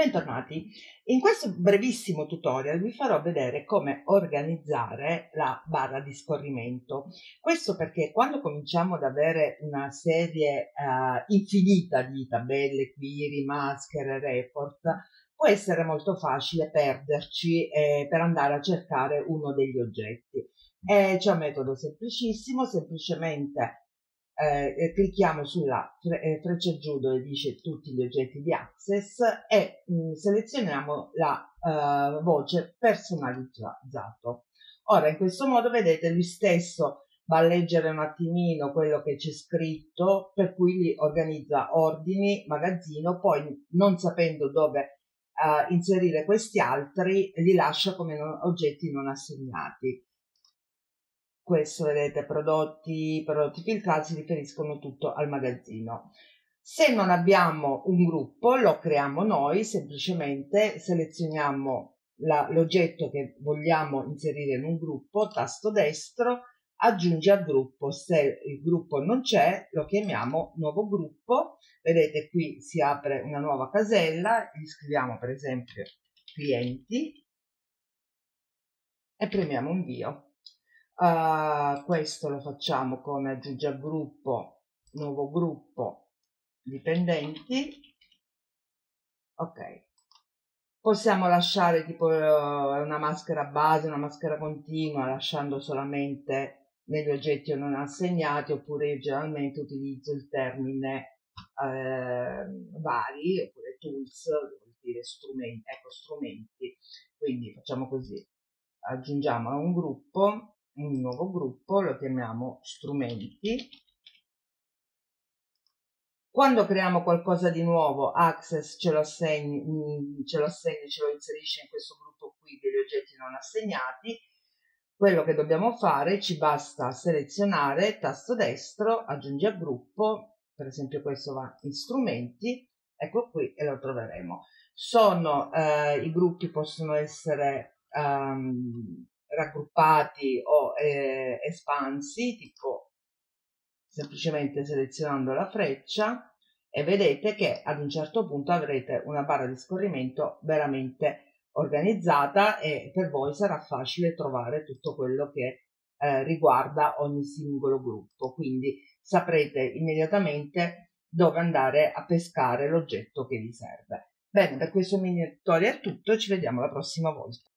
Bentornati! In questo brevissimo tutorial vi farò vedere come organizzare la barra di scorrimento. Questo perché quando cominciamo ad avere una serie uh, infinita di tabelle, query, maschere, report, può essere molto facile perderci eh, per andare a cercare uno degli oggetti. c'è un metodo semplicissimo, semplicemente eh, clicchiamo sulla fre- eh, freccia giù dove dice tutti gli oggetti di Access e mh, mm, selezioniamo la uh, voce personalizzato. Ora in questo modo vedete lui stesso va a leggere un attimino quello che c'è scritto per cui organizza ordini, magazzino, poi non sapendo dove uh, inserire questi altri li lascia come non, oggetti non assegnati questo vedete prodotti, prodotti filtrati si riferiscono tutto al magazzino. Se non abbiamo un gruppo lo creiamo noi, semplicemente selezioniamo l'oggetto che vogliamo inserire in un gruppo, tasto destro, aggiungi al gruppo. Se il gruppo non c'è lo chiamiamo nuovo gruppo. Vedete qui si apre una nuova casella, gli scriviamo per esempio clienti e premiamo invio. Uh, questo lo facciamo come aggiungi al gruppo, nuovo gruppo, dipendenti. Ok. Possiamo lasciare tipo uh, una maschera base, una maschera continua, lasciando solamente negli oggetti non assegnati, oppure io generalmente utilizzo il termine eh, vari, oppure tools, vuol dire strumenti, ecco strumenti. Quindi facciamo così, aggiungiamo a un gruppo un nuovo gruppo, lo chiamiamo strumenti. Quando creiamo qualcosa di nuovo, Access ce lo assegni, mm, ce lo, assegni, ce lo inserisce in questo gruppo qui degli oggetti non assegnati. Quello che dobbiamo fare, ci basta selezionare, tasto destro, aggiungi al gruppo, per esempio questo va in strumenti, ecco qui e lo troveremo. Sono, eh, i gruppi possono essere um, raggruppati o eh, espansi, tipo semplicemente selezionando la freccia e vedete che ad un certo punto avrete una barra di scorrimento veramente organizzata e per voi sarà facile trovare tutto quello che eh, riguarda ogni singolo gruppo, quindi saprete immediatamente dove andare a pescare l'oggetto che vi serve. Bene, per questo mini tutorial è tutto, ci vediamo la prossima volta.